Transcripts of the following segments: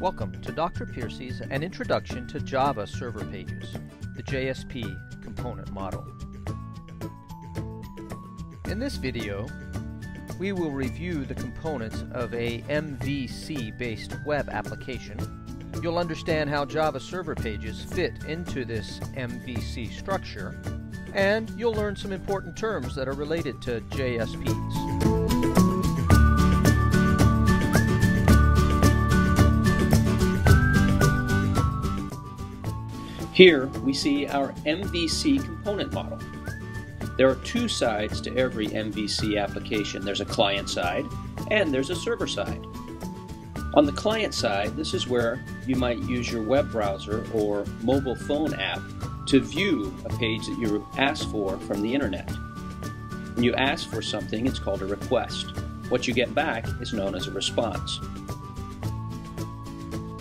Welcome to Dr. Piercy's An Introduction to Java Server Pages, the JSP component model. In this video, we will review the components of a MVC-based web application. You'll understand how Java Server Pages fit into this MVC structure, and you'll learn some important terms that are related to JSPs. Here we see our MVC component model. There are two sides to every MVC application. There's a client side and there's a server side. On the client side, this is where you might use your web browser or mobile phone app to view a page that you ask for from the internet. When you ask for something, it's called a request. What you get back is known as a response.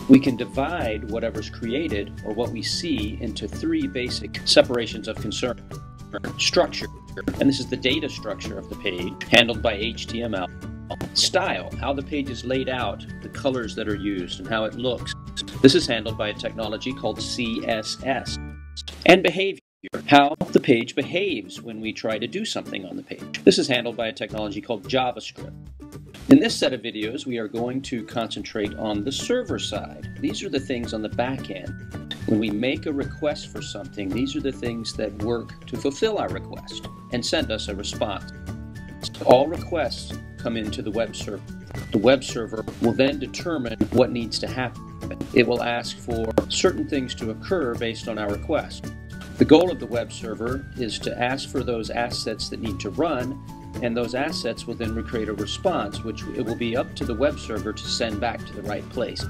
We can divide whatever's created or what we see into three basic separations of concern. Structure, and this is the data structure of the page, handled by HTML. Style, how the page is laid out, the colors that are used, and how it looks. This is handled by a technology called CSS. And behavior, how the page behaves when we try to do something on the page. This is handled by a technology called JavaScript. In this set of videos, we are going to concentrate on the server side. These are the things on the back end. When we make a request for something, these are the things that work to fulfill our request and send us a response. All requests come into the web server. The web server will then determine what needs to happen. It will ask for certain things to occur based on our request. The goal of the web server is to ask for those assets that need to run and those assets will then create a response, which it will be up to the web server to send back to the right place.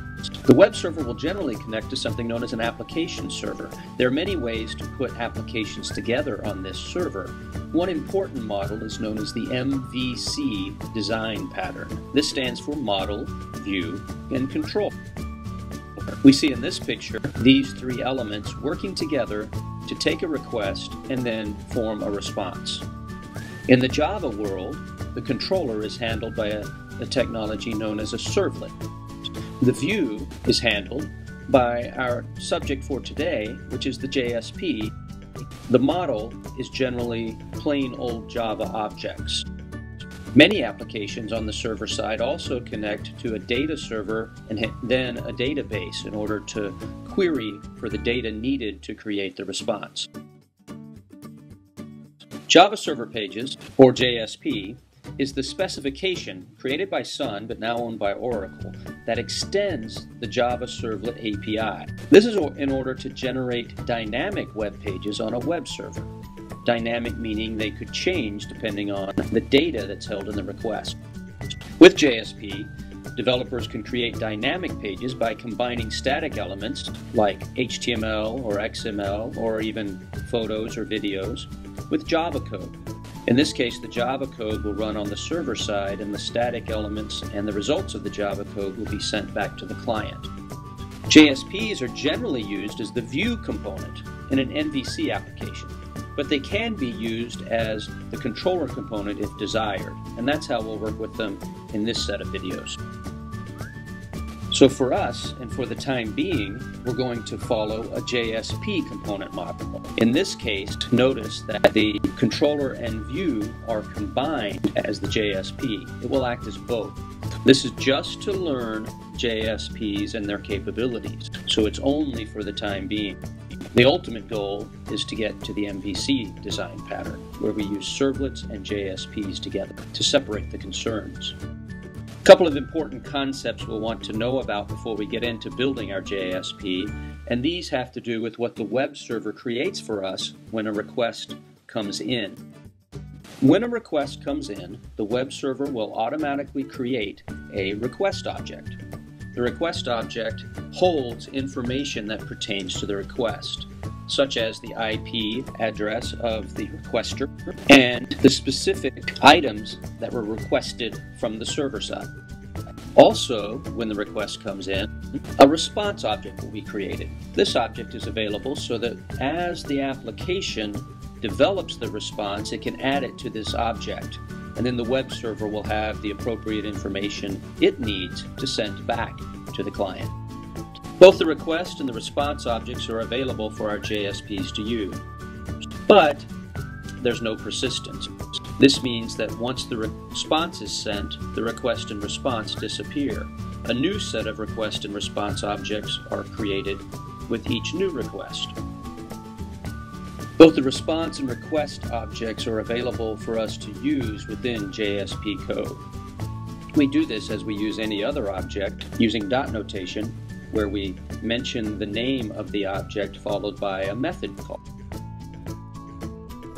The web server will generally connect to something known as an application server. There are many ways to put applications together on this server. One important model is known as the MVC design pattern. This stands for Model, View, and Control. We see in this picture these three elements working together to take a request and then form a response. In the Java world, the controller is handled by a, a technology known as a servlet. The view is handled by our subject for today, which is the JSP. The model is generally plain old Java objects. Many applications on the server side also connect to a data server and then a database in order to query for the data needed to create the response. Java Server Pages, or JSP, is the specification created by Sun but now owned by Oracle that extends the Java Servlet API. This is in order to generate dynamic web pages on a web server. Dynamic meaning they could change depending on the data that's held in the request. With JSP, developers can create dynamic pages by combining static elements like HTML or XML or even photos or videos with Java code. In this case, the Java code will run on the server side and the static elements and the results of the Java code will be sent back to the client. JSPs are generally used as the view component in an MVC application, but they can be used as the controller component if desired, and that's how we'll work with them in this set of videos. So for us, and for the time being, we're going to follow a JSP component model. In this case, notice that the controller and view are combined as the JSP. It will act as both. This is just to learn JSPs and their capabilities, so it's only for the time being. The ultimate goal is to get to the MVC design pattern, where we use servlets and JSPs together to separate the concerns. A couple of important concepts we'll want to know about before we get into building our JSP, and these have to do with what the web server creates for us when a request comes in. When a request comes in, the web server will automatically create a request object. The request object holds information that pertains to the request such as the IP address of the requester and the specific items that were requested from the server side. Also, when the request comes in, a response object will be created. This object is available so that as the application develops the response, it can add it to this object. And then the web server will have the appropriate information it needs to send back to the client. Both the request and the response objects are available for our JSPs to use, but there's no persistence. This means that once the response is sent, the request and response disappear. A new set of request and response objects are created with each new request. Both the response and request objects are available for us to use within JSP code. We do this as we use any other object using dot notation where we mention the name of the object followed by a method call.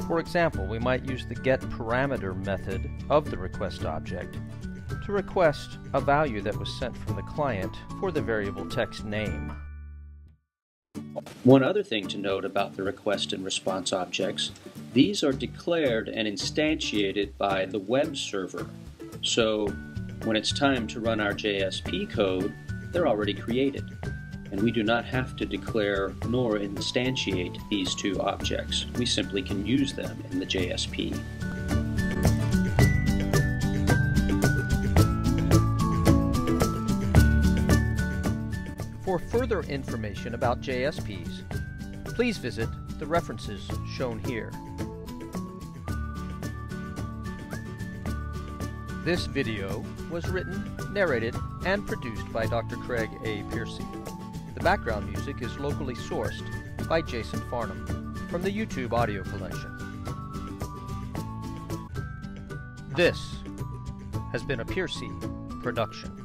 For example, we might use the getParameter method of the request object to request a value that was sent from the client for the variable text name. One other thing to note about the request and response objects, these are declared and instantiated by the web server. So when it's time to run our JSP code, they're already created, and we do not have to declare nor instantiate these two objects. We simply can use them in the JSP. For further information about JSPs, please visit the references shown here. This video was written, narrated, and produced by Dr. Craig A. Piercy. The background music is locally sourced by Jason Farnham from the YouTube audio collection. This has been a Piercy production.